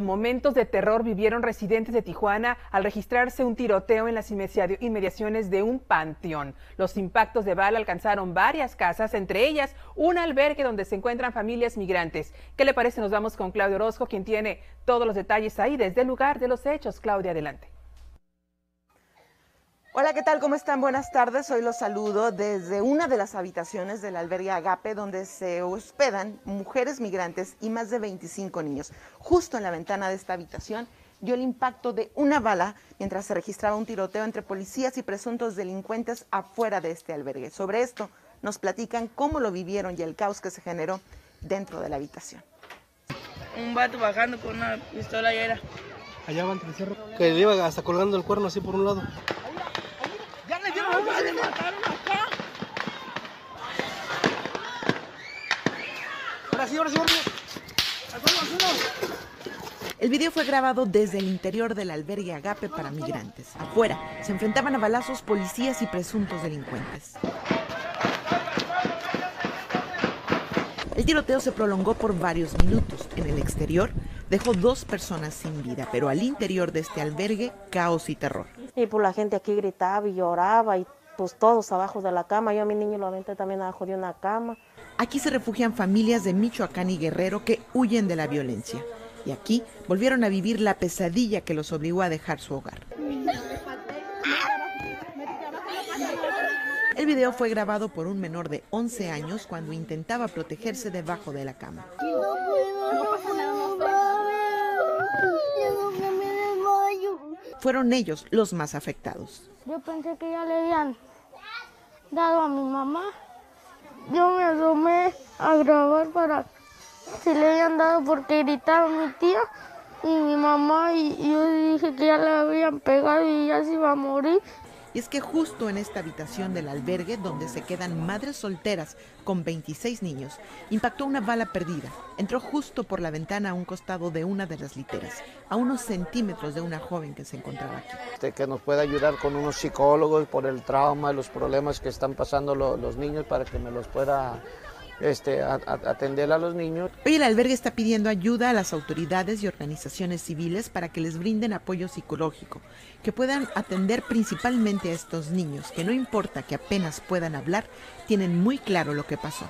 Momentos de terror vivieron residentes de Tijuana al registrarse un tiroteo en las inmediaciones de un panteón. Los impactos de bala alcanzaron varias casas, entre ellas un albergue donde se encuentran familias migrantes. ¿Qué le parece? Nos vamos con Claudio Orozco, quien tiene todos los detalles ahí desde el lugar de los hechos. Claudia, adelante. Hola, ¿qué tal? ¿Cómo están? Buenas tardes. Hoy los saludo desde una de las habitaciones del albergue Agape, donde se hospedan mujeres migrantes y más de 25 niños. Justo en la ventana de esta habitación dio el impacto de una bala mientras se registraba un tiroteo entre policías y presuntos delincuentes afuera de este albergue. Sobre esto nos platican cómo lo vivieron y el caos que se generó dentro de la habitación. Un vato bajando con una pistola y era. Allá va entre el cerro, que le iba hasta colgando el cuerno así por un lado. El video fue grabado desde el interior del albergue Agape para migrantes. Afuera se enfrentaban a balazos policías y presuntos delincuentes. El tiroteo se prolongó por varios minutos. En el exterior dejó dos personas sin vida, pero al interior de este albergue, caos y terror. Y pues la gente aquí gritaba y lloraba y pues todos abajo de la cama. Yo a mi niño lo aventé también abajo de una cama. Aquí se refugian familias de Michoacán y Guerrero que huyen de la violencia. Y aquí volvieron a vivir la pesadilla que los obligó a dejar su hogar. El video fue grabado por un menor de 11 años cuando intentaba protegerse debajo de la cama. Fueron ellos los más afectados. Yo pensé que ya le habían dado a mi mamá. Yo me asomé a grabar para si le habían dado porque gritaba mi tía y mi mamá y yo dije que ya le habían pegado y ya se iba a morir. Y es que justo en esta habitación del albergue, donde se quedan madres solteras con 26 niños, impactó una bala perdida. Entró justo por la ventana a un costado de una de las literas, a unos centímetros de una joven que se encontraba aquí. Que nos pueda ayudar con unos psicólogos por el trauma, los problemas que están pasando los niños para que me los pueda este, atender a los niños. Hoy el albergue está pidiendo ayuda a las autoridades y organizaciones civiles para que les brinden apoyo psicológico, que puedan atender principalmente a estos niños, que no importa que apenas puedan hablar, tienen muy claro lo que pasó.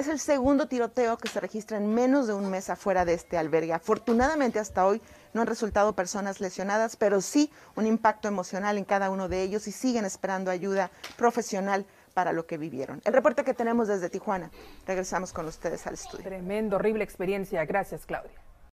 Es el segundo tiroteo que se registra en menos de un mes afuera de este albergue. Afortunadamente hasta hoy no han resultado personas lesionadas, pero sí un impacto emocional en cada uno de ellos y siguen esperando ayuda profesional para lo que vivieron. El reporte que tenemos desde Tijuana. Regresamos con ustedes al estudio. Tremendo, horrible experiencia. Gracias, Claudia.